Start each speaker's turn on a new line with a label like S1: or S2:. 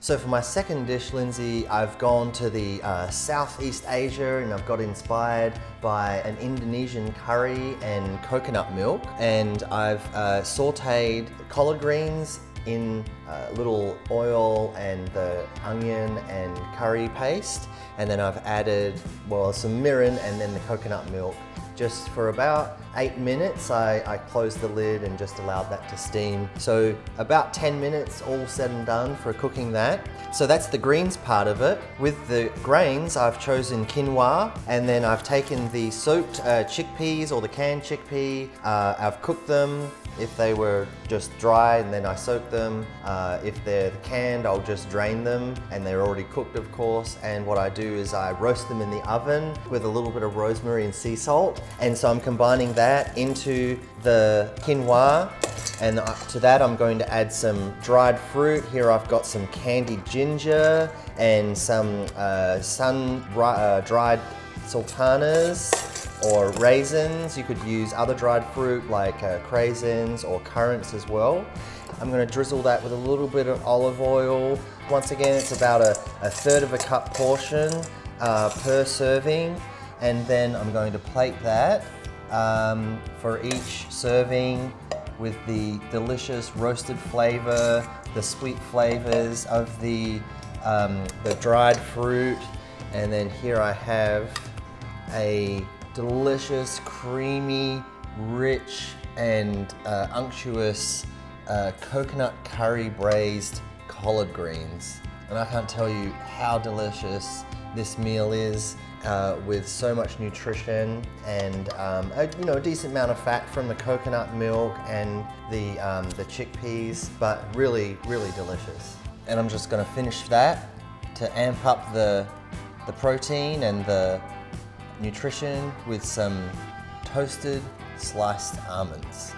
S1: So for my second dish, Lindsay, I've gone to the uh, Southeast Asia and I've got inspired by an Indonesian curry and coconut milk. And I've uh, sauteed collard greens in uh, little oil and the onion and curry paste. And then I've added, well, some mirin and then the coconut milk just for about eight minutes. I, I, closed the lid and just allowed that to steam. So about 10 minutes all said and done for cooking that. So that's the greens part of it. With the grains, I've chosen quinoa and then I've taken the soaked uh, chickpeas or the canned chickpea. Uh, I've cooked them if they were just dry and then I soak them. Uh, if they're canned, I'll just drain them and they're already cooked, of course. And what I do is I roast them in the oven with a little bit of rosemary and sea salt. And so I'm combining that into the quinoa. And to that, I'm going to add some dried fruit. Here I've got some candied ginger and some uh, sun-dried uh, sultanas or raisins. You could use other dried fruit like uh, craisins or currants as well. I'm gonna drizzle that with a little bit of olive oil. Once again, it's about a, a third of a cup portion uh, per serving. And then I'm going to plate that um, for each serving with the delicious roasted flavor, the sweet flavors of the, um, the dried fruit. And then here I have a delicious, creamy, rich, and uh, unctuous uh, coconut curry braised collard greens. And I can't tell you how delicious this meal is uh, with so much nutrition and um, a, you know, a decent amount of fat from the coconut milk and the, um, the chickpeas, but really, really delicious. And I'm just gonna finish that to amp up the, the protein and the nutrition with some toasted sliced almonds.